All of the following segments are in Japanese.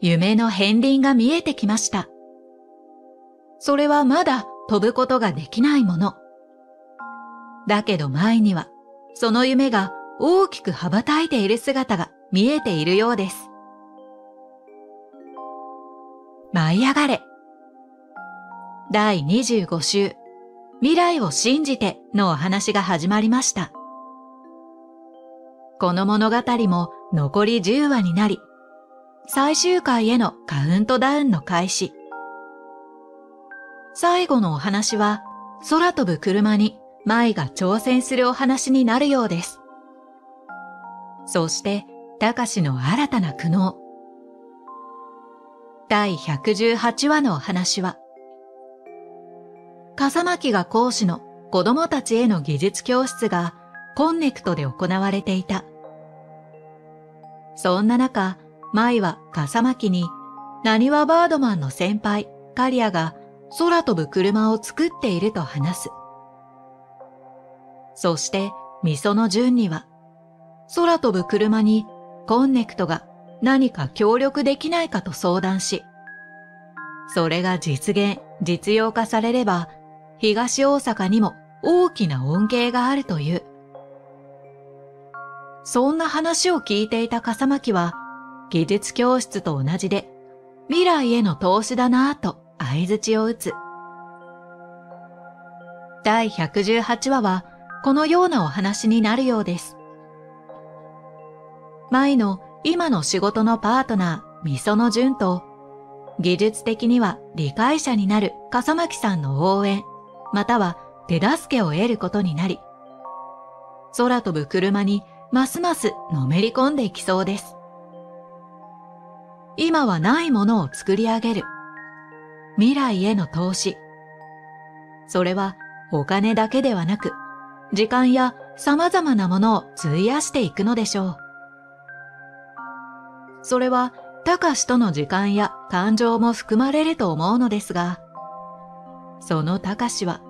夢の片鱗が見えてきました。それはまだ飛ぶことができないもの。だけど前には、その夢が大きく羽ばたいている姿が見えているようです。舞い上がれ。第25週、未来を信じてのお話が始まりました。この物語も残り10話になり、最終回へのカウントダウンの開始。最後のお話は、空飛ぶ車に舞が挑戦するお話になるようです。そして、たかしの新たな苦悩。第118話のお話は、笠巻が講師の子供たちへの技術教室がコンネクトで行われていた。そんな中、舞は笠巻に、なにわバードマンの先輩、カリアが空飛ぶ車を作っていると話す。そして、みその順には、空飛ぶ車にコンネクトが何か協力できないかと相談し、それが実現、実用化されれば、東大阪にも大きな恩恵があるという。そんな話を聞いていた笠巻は、技術教室と同じで、未来への投資だなぁと合図を打つ。第118話は、このようなお話になるようです。舞の今の仕事のパートナー、みその順と、技術的には理解者になる笠巻さんの応援、または手助けを得ることになり、空飛ぶ車にますますのめり込んでいきそうです。今はないものを作り上げる。未来への投資。それはお金だけではなく、時間や様々なものを費やしていくのでしょう。それは、たかしとの時間や感情も含まれると思うのですが、そのたかしは、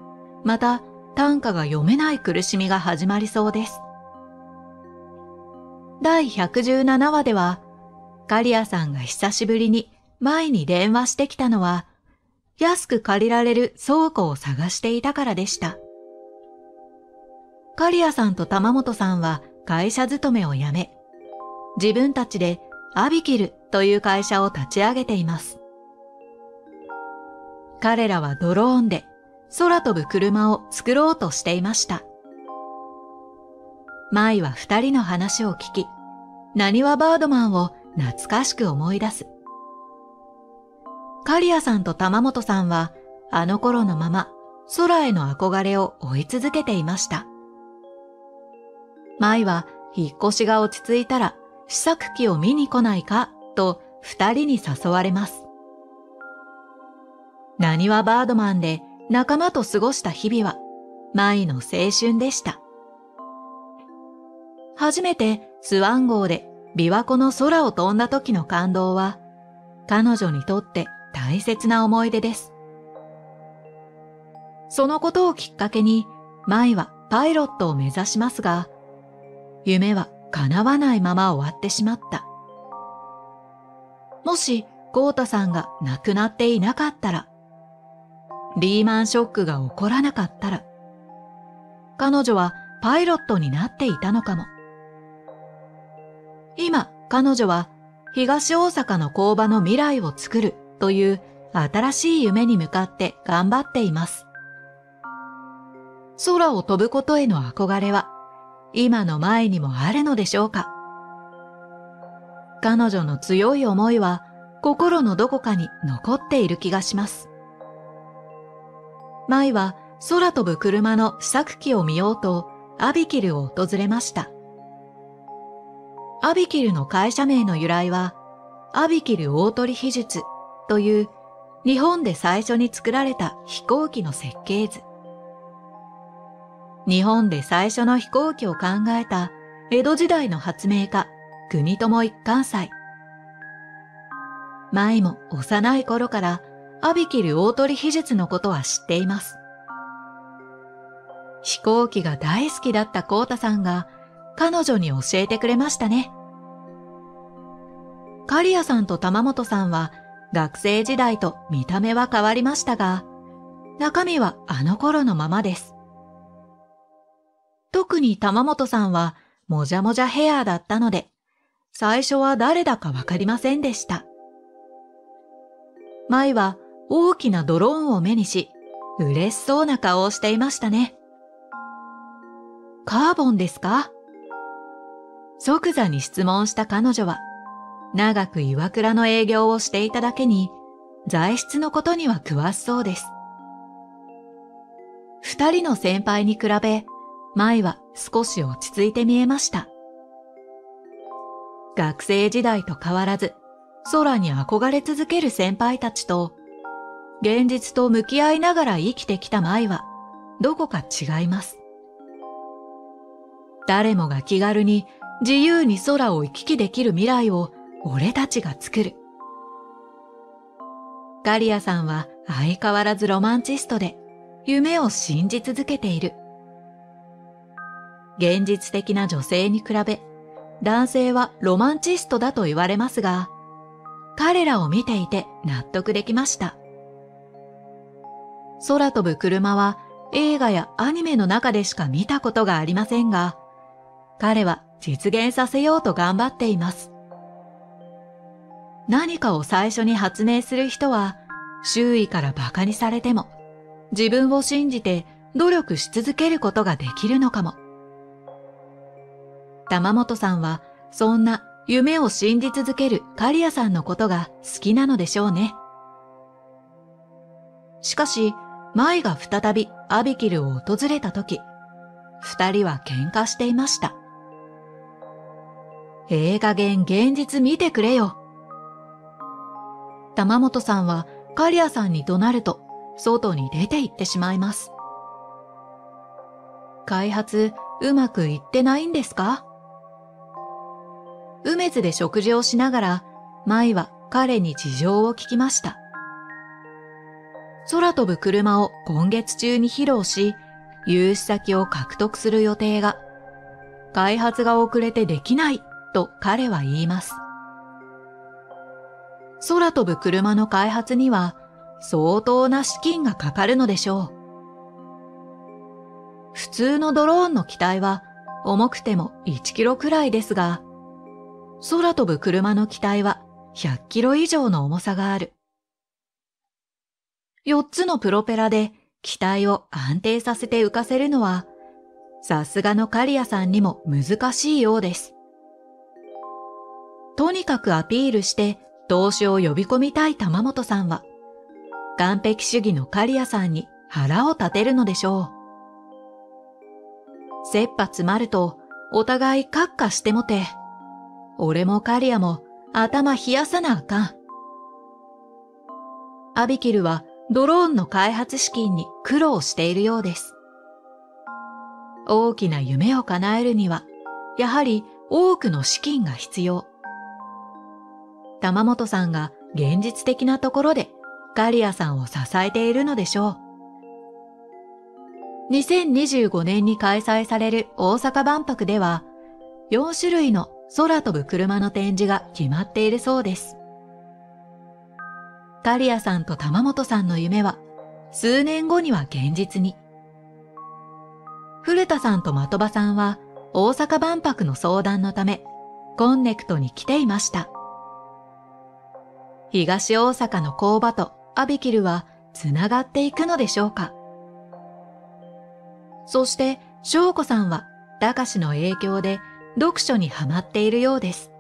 また短歌が読めない苦しみが始まりそうです。第117話では、カリアさんが久しぶりに前に電話してきたのは、安く借りられる倉庫を探していたからでした。カリアさんと玉本さんは会社勤めを辞め、自分たちでアビキルという会社を立ち上げています。彼らはドローンで空飛ぶ車を作ろうとしていました。舞は二人の話を聞き、なにわバードマンを懐かしく思い出す。カリアさんと玉本さんは、あの頃のまま空への憧れを追い続けていました。舞は引っ越しが落ち着いたら試作機を見に来ないかと二人に誘われます。なにわバードマンで仲間と過ごした日々は舞の青春でした。初めてスワン号で琵琶湖の空を飛んだ時の感動は彼女にとって大切な思い出です。そのことをきっかけに舞はパイロットを目指しますが、夢は叶わないまま終わってしまった。もし、ゴータさんが亡くなっていなかったら、リーマンショックが起こらなかったら、彼女はパイロットになっていたのかも。今、彼女は東大阪の工場の未来を作るという新しい夢に向かって頑張っています。空を飛ぶことへの憧れは今の前にもあるのでしょうか彼女の強い思いは心のどこかに残っている気がします。舞は空飛ぶ車の試作機を見ようとアビキルを訪れました。アビキルの会社名の由来は、アビキル大取秘術という日本で最初に作られた飛行機の設計図。日本で最初の飛行機を考えた江戸時代の発明家、国友一貫祭。舞も幼い頃からアビキル大取秘術のことは知っています。飛行機が大好きだったコータさんが彼女に教えてくれましたね。刈谷さんと玉本さんは学生時代と見た目は変わりましたが、中身はあの頃のままです。特に玉本さんはもじゃもじゃヘアだったので、最初は誰だかわかりませんでした。舞は大きなドローンを目にし、嬉しそうな顔をしていましたね。カーボンですか？即座に質問した彼女は、長く岩倉の営業をしていただけに、材質のことには詳しそうです。二人の先輩に比べ、舞は少し落ち着いて見えました。学生時代と変わらず、空に憧れ続ける先輩たちと、現実と向き合いながら生きてきた舞は、どこか違います。誰もが気軽に自由に空を行き来できる未来を俺たちが作る。ガリアさんは相変わらずロマンチストで夢を信じ続けている。現実的な女性に比べ男性はロマンチストだと言われますが、彼らを見ていて納得できました。空飛ぶ車は映画やアニメの中でしか見たことがありませんが、彼は実現させようと頑張っています。何かを最初に発明する人は、周囲から馬鹿にされても、自分を信じて努力し続けることができるのかも。玉本さんは、そんな夢を信じ続ける刈谷さんのことが好きなのでしょうね。しかし、舞が再びアビキルを訪れた時、二人は喧嘩していました。ええ加減現実見てくれよ。玉本さんはカリアさんに怒鳴ると外に出て行ってしまいます。開発うまくいってないんですか？梅津で食事をしながら、舞は彼に事情を聞きました。空飛ぶ車を今月中に披露し、融資先を獲得する予定が、開発が遅れてできないと彼は言います。空飛ぶ車の開発には相当な資金がかかるのでしょう。普通のドローンの機体は重くても1キロくらいですが、空飛ぶ車の機体は100キロ以上の重さがある。4つのプロペラで機体を安定させて浮かせるのは、さすがの刈谷さんにも難しいようです。とにかくアピールして投資を呼び込みたい玉本さんは、完璧主義の刈谷さんに腹を立てるのでしょう。切羽詰まると、お互いカッカしてもて、俺も刈谷も頭冷やさなあかん。アビキルはドローンの開発資金に苦労しているようです。大きな夢を叶えるには、やはり多くの資金が必要。玉本さんが現実的なところでガリアさんを支えているのでしょう。2025年に開催される大阪万博では、4種類の空飛ぶ車の展示が決まっているそうです。ガリアさんと玉本さんの夢は、数年後には現実に。古田さんと的場さんは、大阪万博の相談のため、コンネクトに来ていました。東大阪の工場とアビキルはつながっていくのでしょうか？そして、翔子さんは、高志の影響で読書にハマっているようです。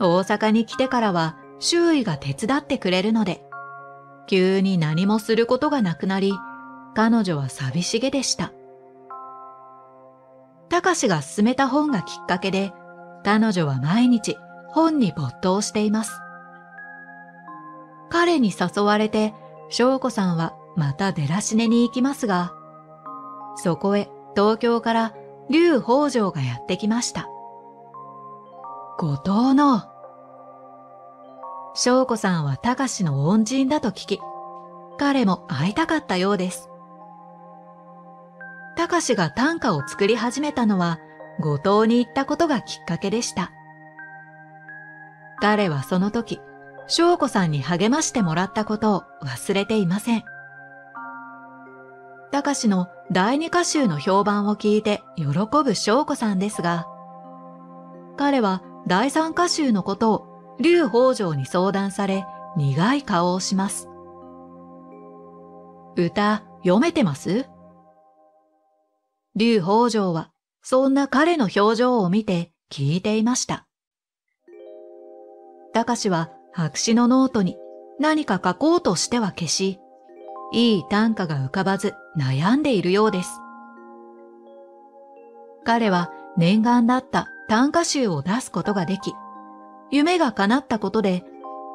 大阪に来てからは周囲が手伝ってくれるので、急に何もすることがなくなり、彼女は寂しげでした。高志が勧めた本がきっかけで、彼女は毎日本に没頭しています。彼に誘われて、翔子さんはまた出らし寝に行きますが、そこへ東京から劉北条がやってきました。後藤の、翔子さんは高志の恩人だと聞き、彼も会いたかったようです。高志が短歌を作り始めたのは、後藤に行ったことがきっかけでした。彼はその時、翔子さんに励ましてもらったことを忘れていません。高志の第二歌集の評判を聞いて喜ぶ翔子さんですが、彼は第三歌集のことを劉北条に相談され苦い顔をします。歌読めてます？劉北条はそんな彼の表情を見て聞いていました。高志は白紙のノートに何か書こうとしては消し、いい短歌が浮かばず悩んでいるようです。彼は念願だった短歌集を出すことができ、夢が叶ったことで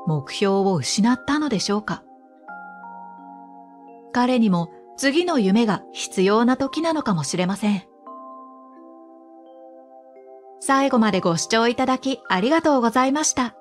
目標を失ったのでしょうか。彼にも次の夢が必要な時なのかもしれません。最後までご視聴いただきありがとうございました。